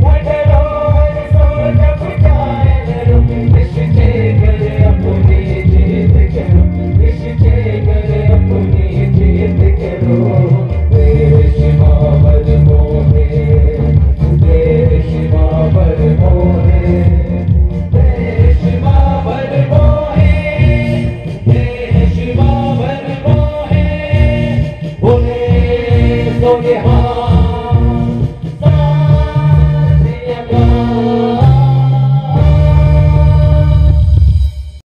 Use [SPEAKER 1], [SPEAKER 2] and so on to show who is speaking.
[SPEAKER 1] Why did Yeah.